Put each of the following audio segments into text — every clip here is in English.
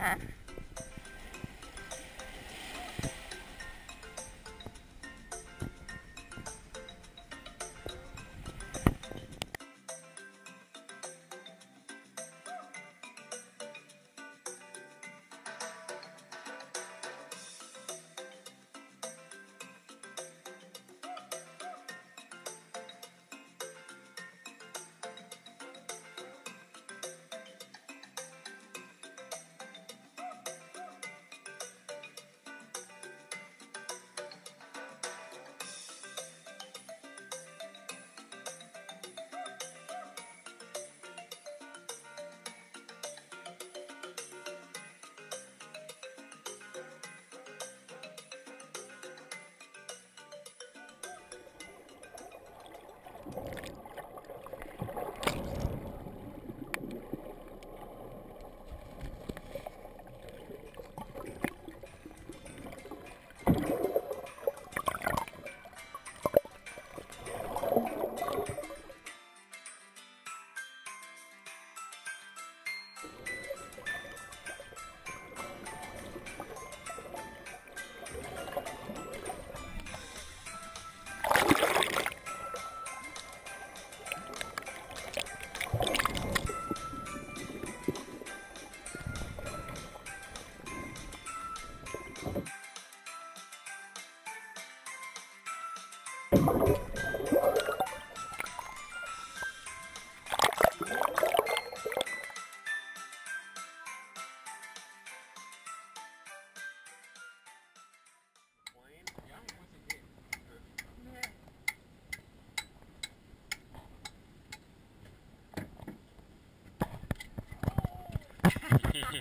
it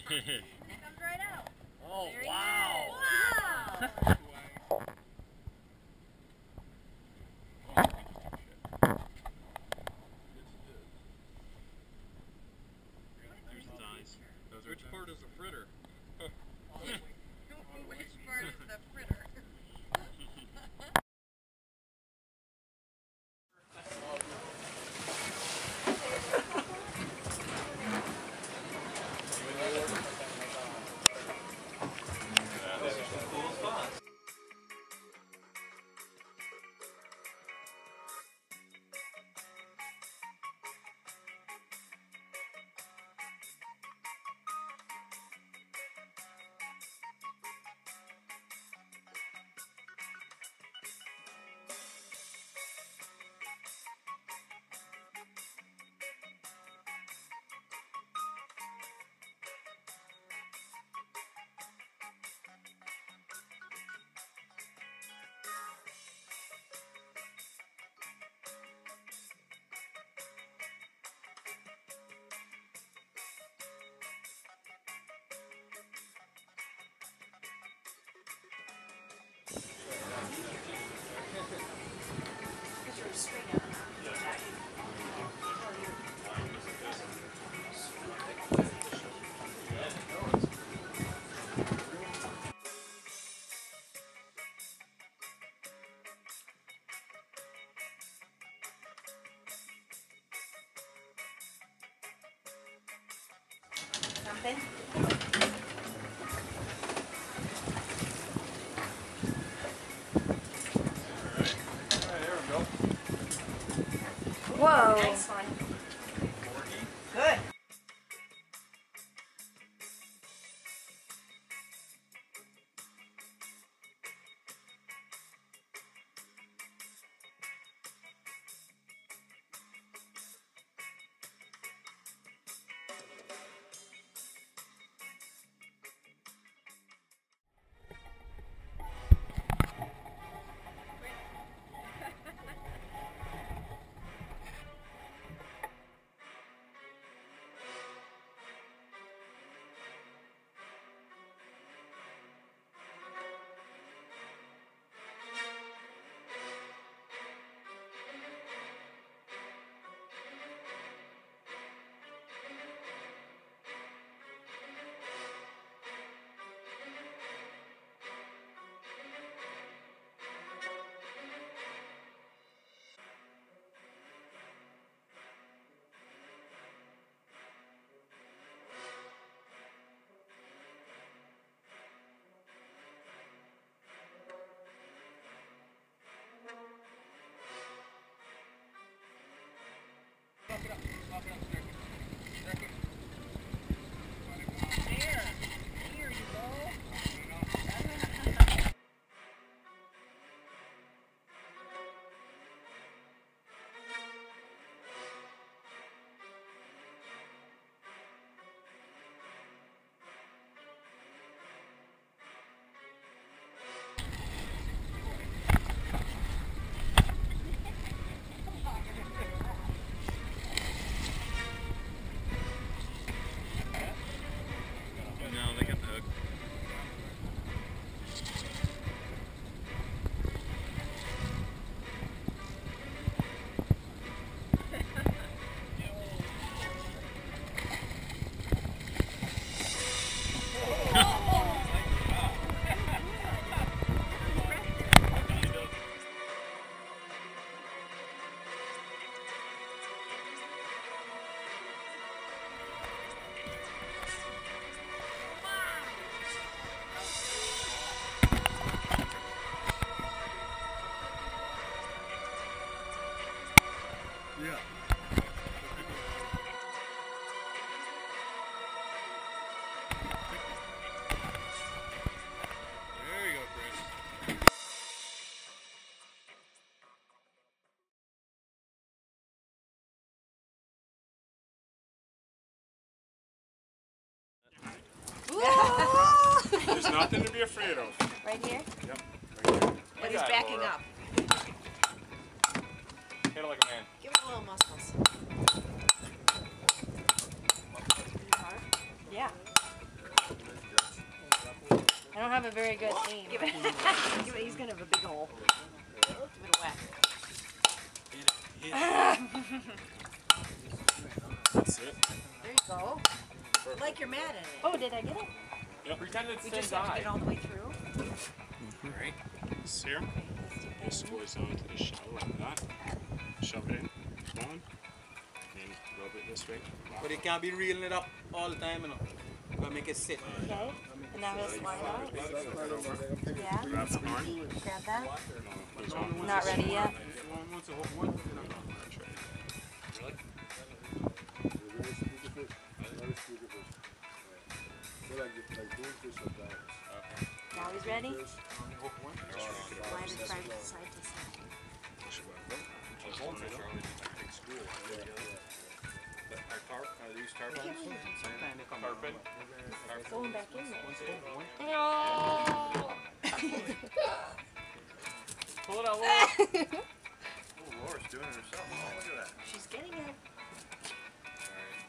comes right out. Oh, Very wow. Wow. Ven. Nothing to be afraid of. Right here? Yep. Right here. But he's backing Laura. up. Uh, hit it like a man. Give it a little muscles. Yeah. I don't have a very good aim. Give it. Give it. He's gonna have a big hole. Give it a whack. That's it. There you go. Like you're mad at it. Oh, did I get it? Pretend it's We the just same have to guy. get all the way through. Mm-hmm. Alright. This here. Let's This do that. goes onto the shell like that. Shove it in. One. And rub it this way. But it can't be reeling it up all the time, you know. You gotta make it sit. Okay. And now we'll slide out. Yeah. Grab the arm. Grab that. No, goes on. Not ready yet. Ready. Slide it side to side to side. Carpet. Going back in there. Pull it out, Laura. Oh, oh, She's getting it.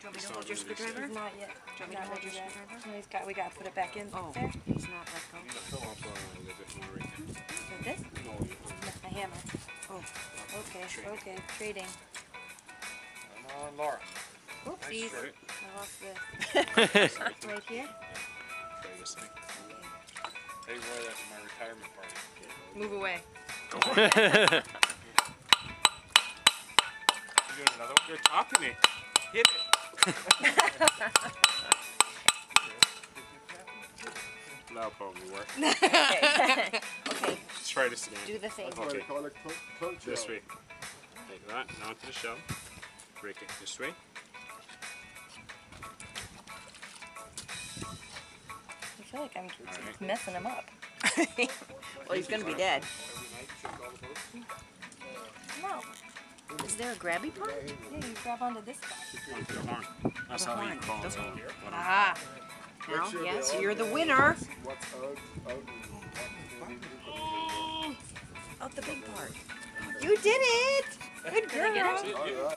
Do you want me to hold your screwdriver? Not yet. Do you want me to hold your yet. screwdriver? No, he's got. We got to put it back in Oh, there. he's not let go. Fill up uh, a little bit more right Like this. there. No, A hammer. Oh. Okay. Okay. Trading. Come on, Laura. Oopsies. Right. I lost this. right here. Try this thing. Hey, Roy, that's my retirement party. Move away. You doing another one? You're topping it. Hit it. That'll probably work. okay. Let's try this again. Do the thing. Okay. This way. Take that, now to the shell. Break it this way. I feel like I'm Alright. messing him up. Well, he's gonna be dead. No. Is there a grabby part? Yeah, you grab onto this guy. Onto the horn. That's how you call it. Aha. Now, yes, you're the winner. Out oh, the big part. You did it! Good girl.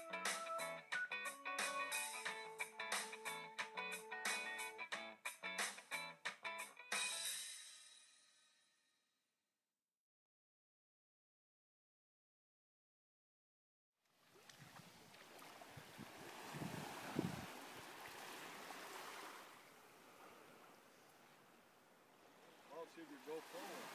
Well, you go forward.